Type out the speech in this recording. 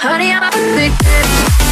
Honey, I'm addicted.